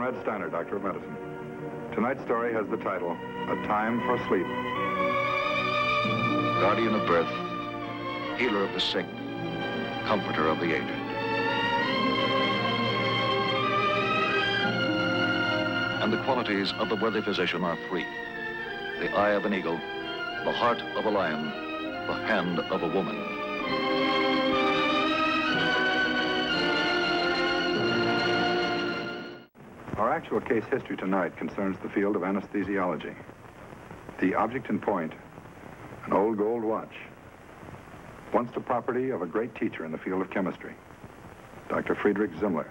Konrad Styner, Doctor of Medicine. Tonight's story has the title, A Time for Sleep. Guardian of birth, healer of the sick, comforter of the aged. And the qualities of the worthy physician are three. The eye of an eagle, the heart of a lion, the hand of a woman. Actual case history tonight concerns the field of anesthesiology. The object in point, an old gold watch, once the property of a great teacher in the field of chemistry, Dr. Friedrich Zimmler.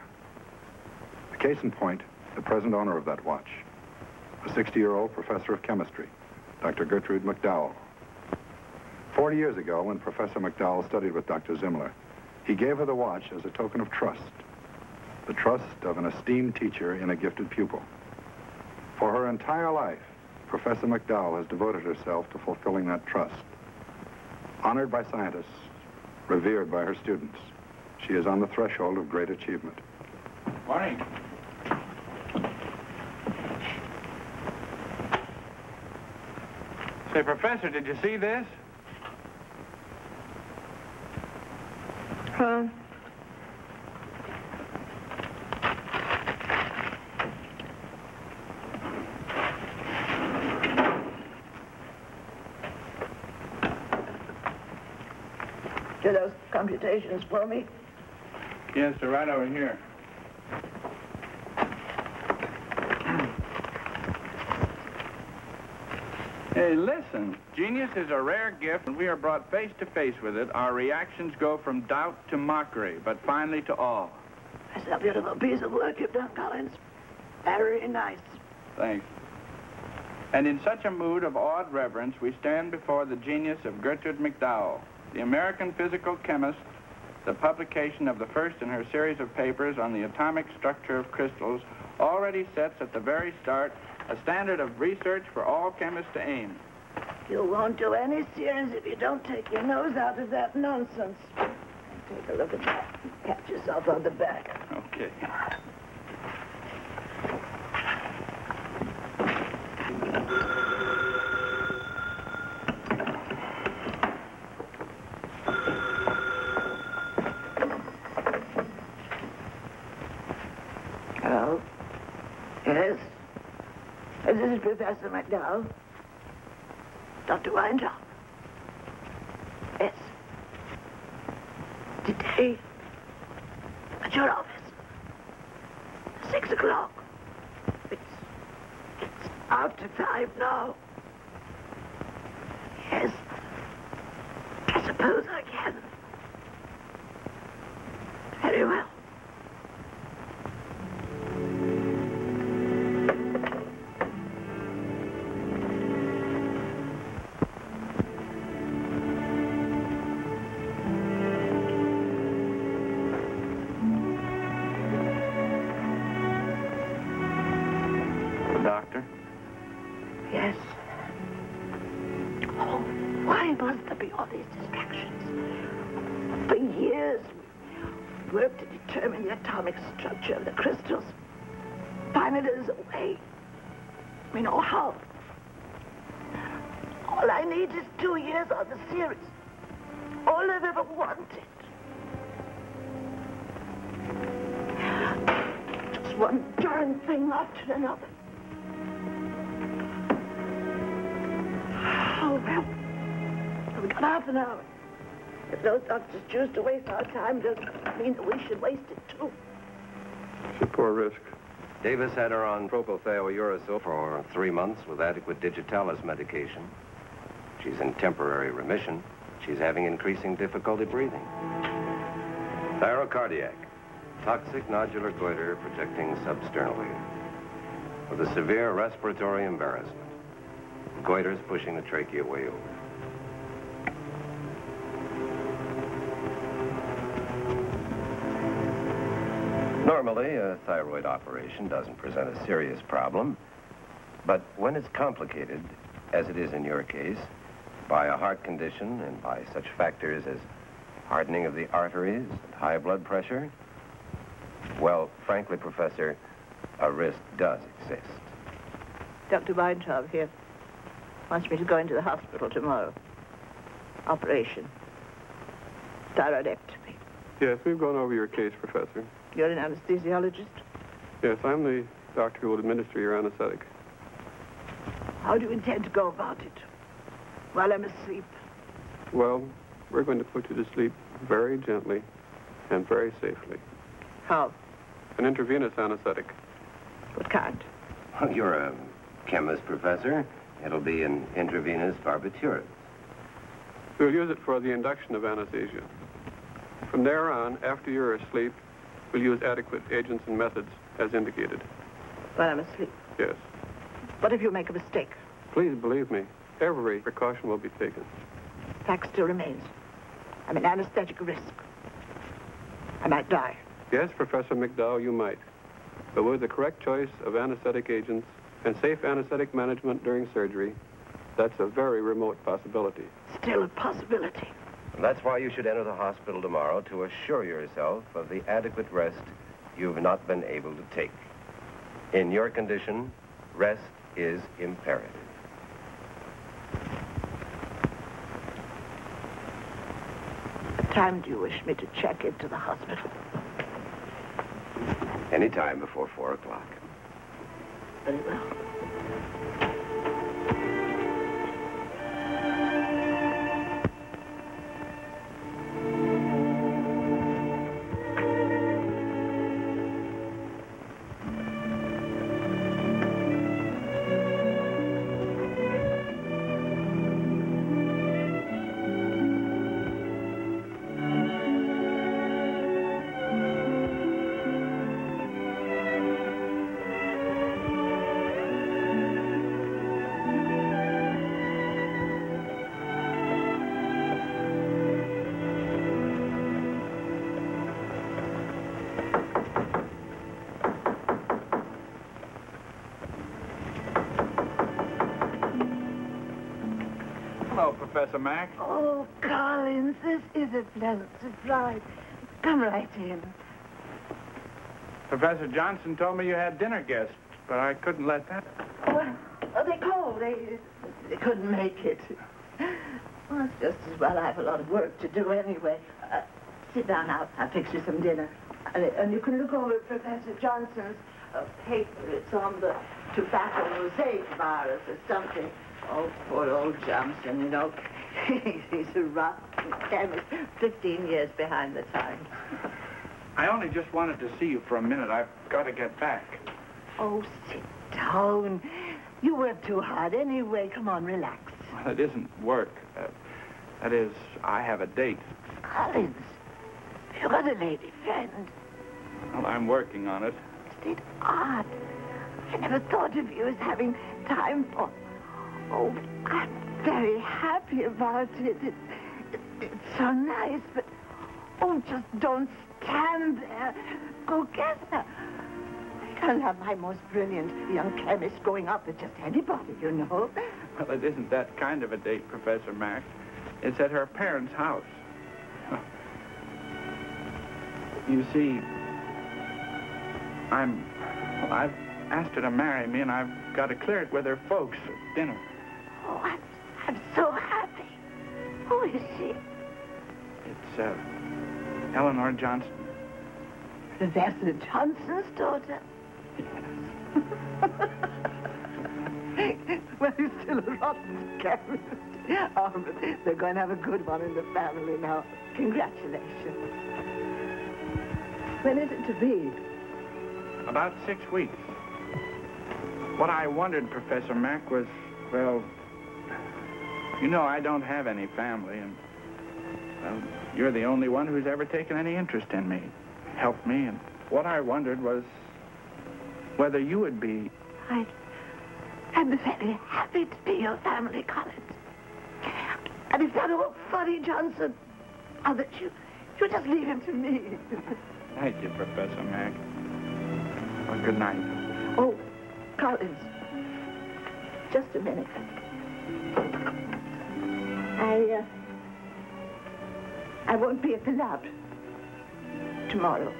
The case in point, the present owner of that watch, a 60-year-old professor of chemistry, Dr. Gertrude McDowell. Forty years ago, when Professor McDowell studied with Dr. Zimmler, he gave her the watch as a token of trust, the trust of an esteemed teacher in a gifted pupil. For her entire life, Professor McDowell has devoted herself to fulfilling that trust. Honored by scientists, revered by her students, she is on the threshold of great achievement. Morning. Say, Professor, did you see this? Huh? Do those computations for me? Yes, sir, right over here. Hey, listen. Genius is a rare gift. When we are brought face to face with it, our reactions go from doubt to mockery, but finally to awe. That's a beautiful piece of work you've done, Collins. Very nice. Thanks. And in such a mood of awed reverence, we stand before the genius of Gertrude McDowell, the American physical chemist, the publication of the first in her series of papers on the atomic structure of crystals already sets at the very start a standard of research for all chemists to aim. You won't do any series if you don't take your nose out of that nonsense. Take a look at that. Pat yourself on the back. Okay. Hello? Yes? Uh, This Professor McDowell. Dr. Weintraub. Yes. Today, at your office. Six o'clock. It's, it's after five now. Yes. I suppose I can. Very well. All I need is two years on the series. All I've ever wanted. Just one darn thing after another. Oh, well, we've got half an hour. If those doctors choose to waste our time, doesn't mean that we should waste it, too. It's a poor risk. Davis had her on propylthiouracil for three months with adequate digitalis medication. She's in temporary remission. She's having increasing difficulty breathing. Thyrocardiac, toxic nodular goiter projecting substernally, with a severe respiratory embarrassment. Goiter's pushing the trachea way over. Normally, a thyroid operation doesn't present a serious problem, but when it's complicated, as it is in your case, by a heart condition and by such factors as hardening of the arteries and high blood pressure, well, frankly, Professor, a risk does exist. Dr. Weintraub here wants me to go into the hospital tomorrow. Operation. Thyroidectomy. Yes, we've gone over your case, Professor. You're an anesthesiologist? Yes, I'm the doctor who will administer your anesthetic. How do you intend to go about it? While I'm asleep? Well, we're going to put you to sleep very gently and very safely. How? An intravenous anesthetic. What kind? Well, you're a chemist, Professor. It'll be an intravenous barbiturates. We'll use it for the induction of anesthesia. From there on, after you're asleep, we'll use adequate agents and methods as indicated. While I'm asleep. Yes. What if you make a mistake? Please believe me, every precaution will be taken. Fact still remains. I'm an anesthetic risk. I might die. Yes, Professor McDowell, you might. But with the correct choice of anesthetic agents and safe anesthetic management during surgery, that's a very remote possibility. Still a possibility. And that's why you should enter the hospital tomorrow to assure yourself of the adequate rest you've not been able to take. In your condition, rest is imperative. What time do you wish me to check into the hospital? Any time before 4 o'clock. Very well. Professor Mack. Oh, Collins, this is a pleasant surprise. Come right in. Professor Johnson told me you had dinner guests, but I couldn't let that. Well, oh, they called. They, they couldn't make it. Well, it's just as well I have a lot of work to do anyway. Uh, sit down. I'll, I'll fix you some dinner. And, and you can look over Professor Johnson's uh, paper. It's on the tobacco mosaic virus or something. Oh, poor old Johnson, you know. He's a rotten chemist, 15 years behind the times. I only just wanted to see you for a minute. I've got to get back. Oh, sit down. You work too hard anyway. Come on, relax. Well, it isn't work. Uh, that is, I have a date. Collins, you got a lady friend. Well, I'm working on it. Isn't it never thought of you as having time for... Oh, I'm very happy about it. It's so nice, but... Oh, just don't stand there. Go get her. I can't have my most brilliant young chemist going up with just anybody, you know. Well, it isn't that kind of a date, Professor Mack. It's at her parents' house. You see, I'm... Well, I've asked her to marry me, and I've got to clear it with her folks at dinner. Oh, I'm, I'm so happy. Who is she? It's, uh, Eleanor Johnson. Professor Johnson's daughter. Yes. well, he's still a rotten chemist. Oh, but they're going to have a good one in the family now. Congratulations. When is it to be? About six weeks. What I wondered, Professor Mack, was, well, you know I don't have any family, and, well, you're the only one who's ever taken any interest in me, helped me, and what I wondered was whether you would be, I, I'm very happy to be your family, Collins. And if that old funny Johnson, oh, I'll let you, you just leave him to me. thank you, Professor Mack. Well, good night. Oh, Collins, just a minute. I, uh, I won't be at the lab tomorrow.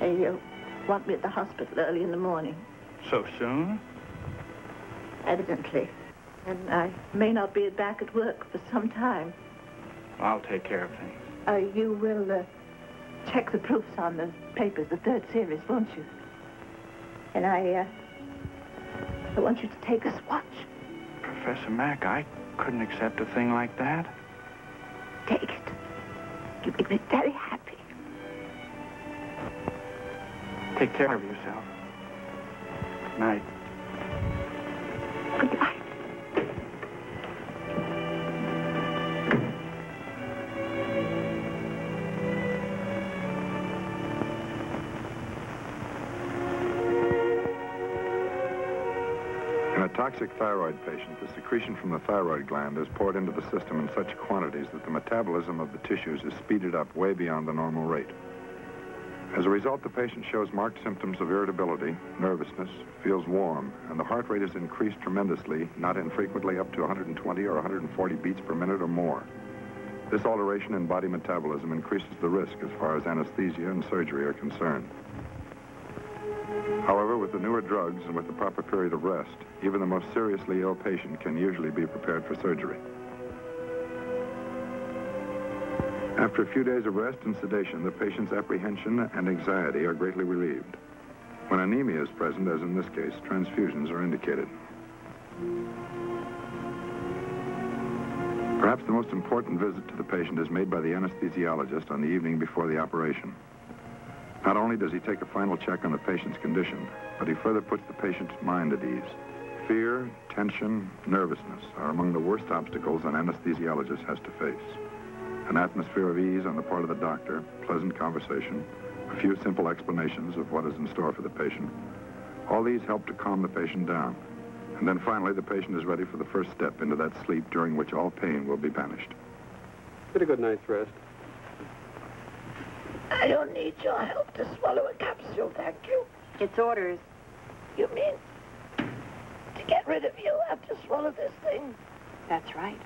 I, uh, want me at the hospital early in the morning. So soon? Evidently. And I may not be back at work for some time. I'll take care of things. Uh, you will uh, check the proofs on the papers, the third series, won't you? And I, uh, I want you to take a watch. Professor Mack, I couldn't accept a thing like that. Take it. You make me very happy. Take care of yourself. Good night. Toxic thyroid patient, the secretion from the thyroid gland is poured into the system in such quantities that the metabolism of the tissues is speeded up way beyond the normal rate. As a result, the patient shows marked symptoms of irritability, nervousness, feels warm, and the heart rate is increased tremendously, not infrequently up to 120 or 140 beats per minute or more. This alteration in body metabolism increases the risk as far as anesthesia and surgery are concerned. However, with the newer drugs and with the proper period of rest, even the most seriously ill patient can usually be prepared for surgery. After a few days of rest and sedation, the patient's apprehension and anxiety are greatly relieved. When anemia is present, as in this case, transfusions are indicated. Perhaps the most important visit to the patient is made by the anesthesiologist on the evening before the operation. Not only does he take a final check on the patient's condition, but he further puts the patient's mind at ease. Fear, tension, nervousness are among the worst obstacles an anesthesiologist has to face. An atmosphere of ease on the part of the doctor, pleasant conversation, a few simple explanations of what is in store for the patient. All these help to calm the patient down. And then finally, the patient is ready for the first step into that sleep during which all pain will be banished. Get a good night's rest. I don't need your help to swallow a capsule, thank you. It's orders. You mean to get rid of you, I have to swallow this thing? That's right.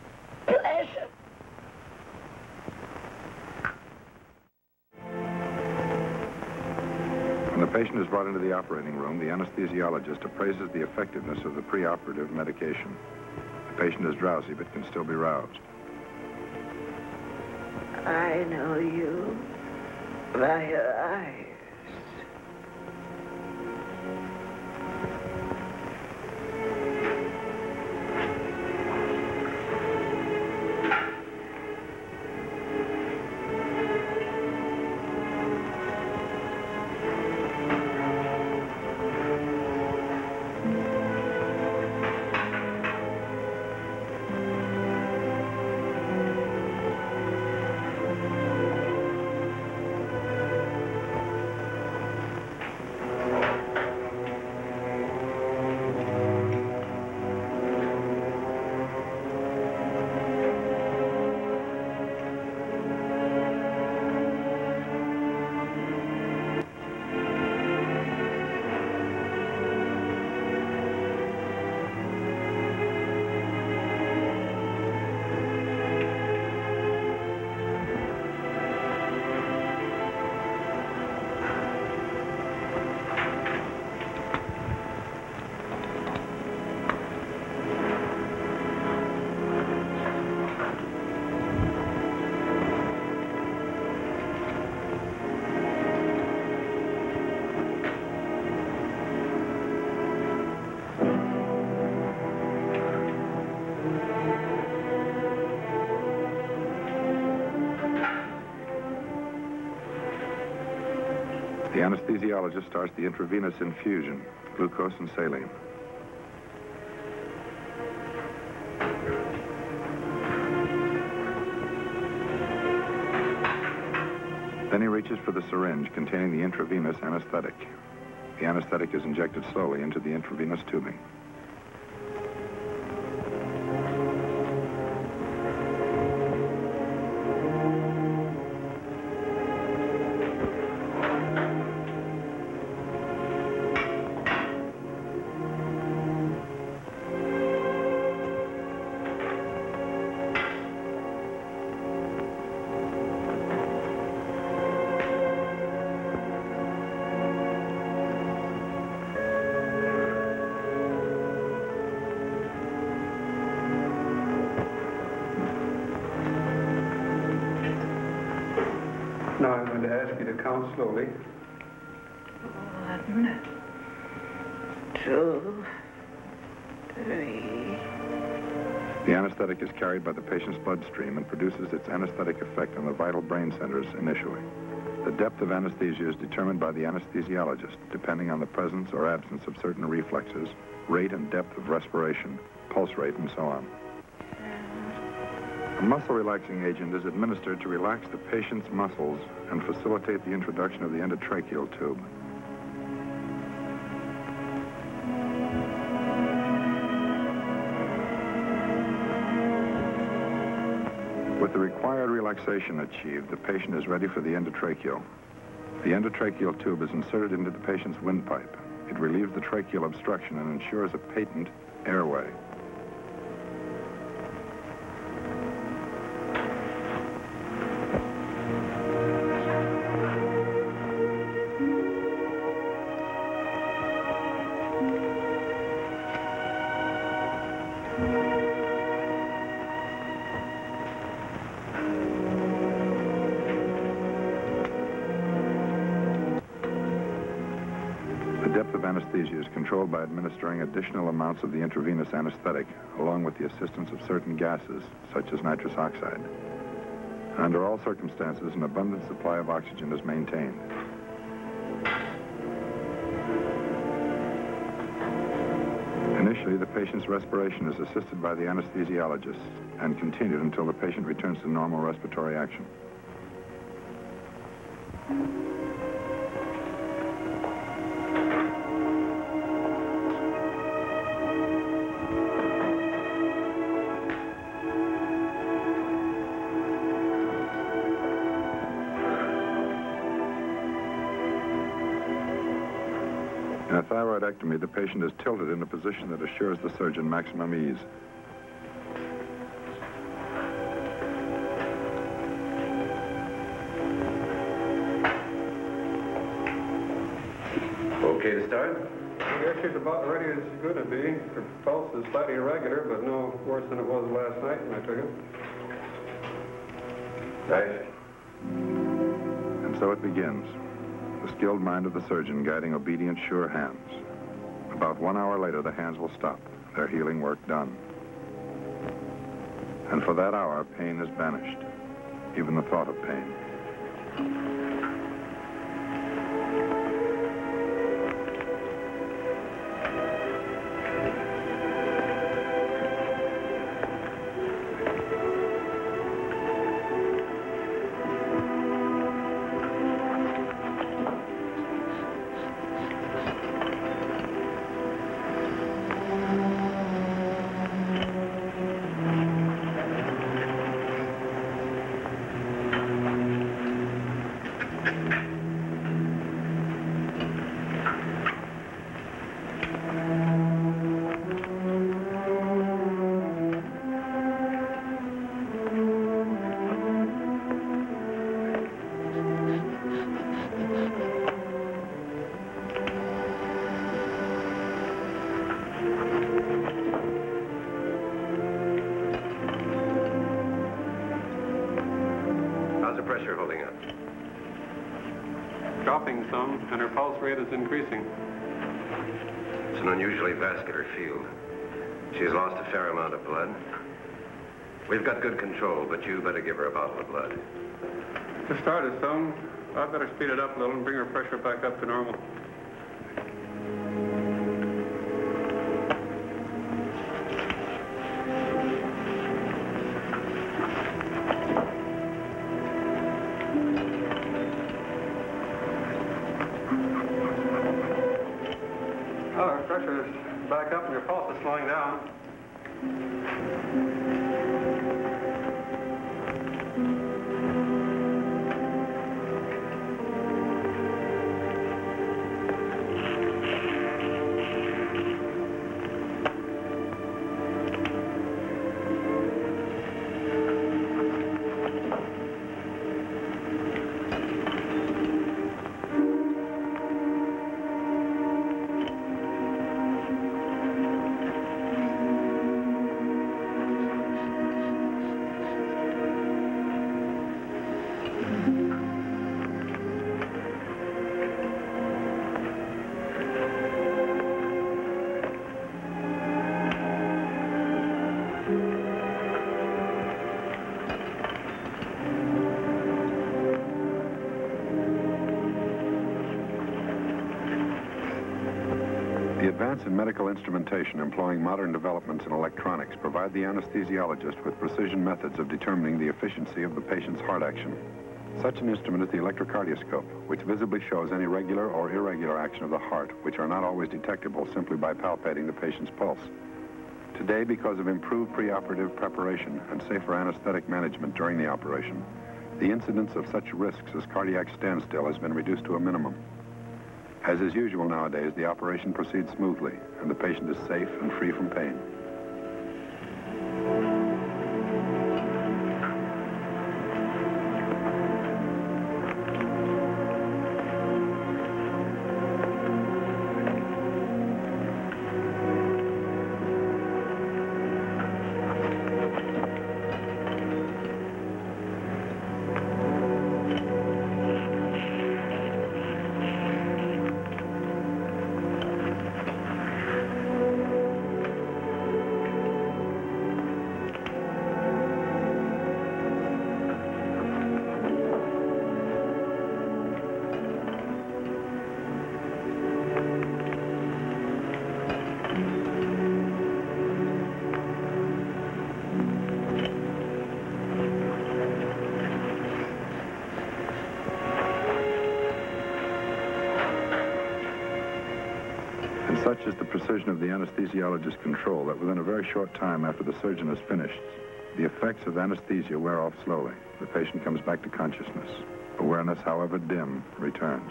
Pleasure. When the patient is brought into the operating room, the anesthesiologist appraises the effectiveness of the preoperative medication. The patient is drowsy but can still be roused. I know you by your eyes. The anesthesiologist starts the intravenous infusion, glucose and saline. Then he reaches for the syringe containing the intravenous anesthetic. The anesthetic is injected slowly into the intravenous tubing. Count slowly. One, two, three. The anesthetic is carried by the patient's bloodstream and produces its anesthetic effect on the vital brain centers initially. The depth of anesthesia is determined by the anesthesiologist, depending on the presence or absence of certain reflexes, rate and depth of respiration, pulse rate, and so on. A muscle relaxing agent is administered to relax the patient's muscles and facilitate the introduction of the endotracheal tube. With the required relaxation achieved, the patient is ready for the endotracheal. The endotracheal tube is inserted into the patient's windpipe. It relieves the tracheal obstruction and ensures a patent airway. The depth of anesthesia is controlled by administering additional amounts of the intravenous anesthetic, along with the assistance of certain gases, such as nitrous oxide. Under all circumstances, an abundant supply of oxygen is maintained. Initially, the patient's respiration is assisted by the anesthesiologist and continued until the patient returns to normal respiratory action. In a thyroidectomy, the patient is tilted in a position that assures the surgeon maximum ease. Okay to start? I guess she's about ready as she's going to be. Her pulse is slightly irregular, but no worse than it was last night when I took it. Right. And so it begins. The skilled mind of the surgeon guiding obedient, sure hands. About one hour later, the hands will stop, their healing work done. And for that hour, pain is banished, even the thought of pain. Pressure holding up? Dropping some, and her pulse rate is increasing. It's an unusually vascular field. She's lost a fair amount of blood. We've got good control, but you better give her a bottle of blood. To start us some, I'd better speed it up a little and bring her pressure back up to normal. Advance in medical instrumentation employing modern developments in electronics provide the anesthesiologist with precision methods of determining the efficiency of the patient's heart action. Such an instrument is the electrocardioscope, which visibly shows any regular or irregular action of the heart, which are not always detectable simply by palpating the patient's pulse. Today, because of improved preoperative preparation and safer anesthetic management during the operation, the incidence of such risks as cardiac standstill has been reduced to a minimum. As is usual nowadays, the operation proceeds smoothly, and the patient is safe and free from pain. Such is the precision of the anesthesiologist's control that within a very short time after the surgeon has finished, the effects of anesthesia wear off slowly. The patient comes back to consciousness. Awareness, however dim, returns.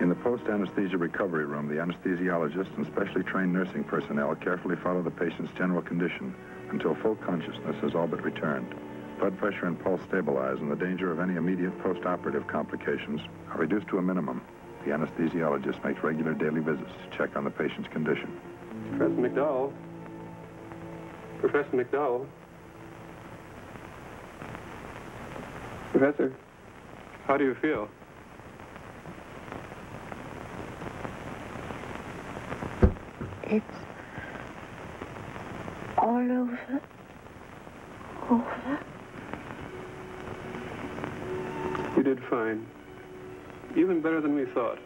In the post-anesthesia recovery room, the anesthesiologist and specially trained nursing personnel carefully follow the patient's general condition until full consciousness has all but returned. Blood pressure and pulse stabilize, and the danger of any immediate post-operative complications are reduced to a minimum. The anesthesiologist makes regular daily visits to check on the patient's condition. Professor McDowell. Professor McDowell. Professor, how do you feel? It's all over. Over. You did fine. Even better than we thought.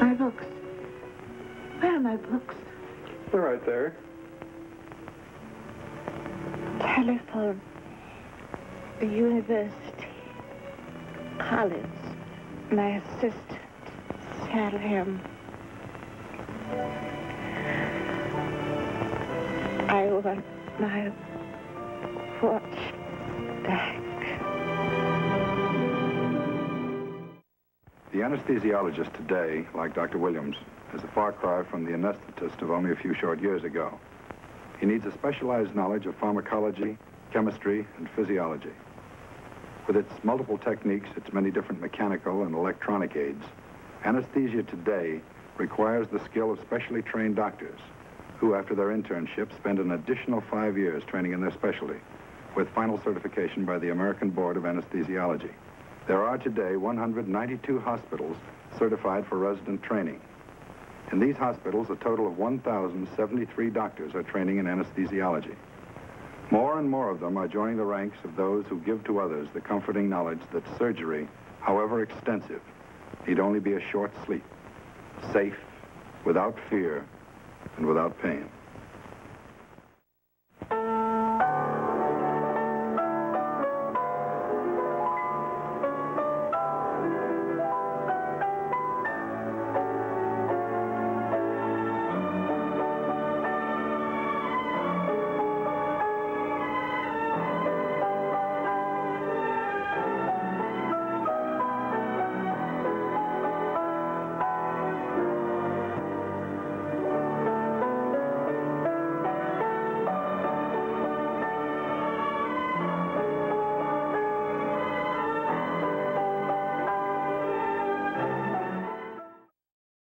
My books. Where are my books? They're right there. Telephone. The university. Collins. My assistant. Tell him. I want my watch back. The anesthesiologist today, like Dr. Williams, is a far cry from the anesthetist of only a few short years ago. He needs a specialized knowledge of pharmacology, chemistry, and physiology. With its multiple techniques, its many different mechanical and electronic aids, anesthesia today requires the skill of specially trained doctors who, after their internship, spend an additional five years training in their specialty, with final certification by the American Board of Anesthesiology. There are today 192 hospitals certified for resident training. In these hospitals, a total of 1,073 doctors are training in anesthesiology. More and more of them are joining the ranks of those who give to others the comforting knowledge that surgery, however extensive, need only be a short sleep, safe, without fear, and without pain.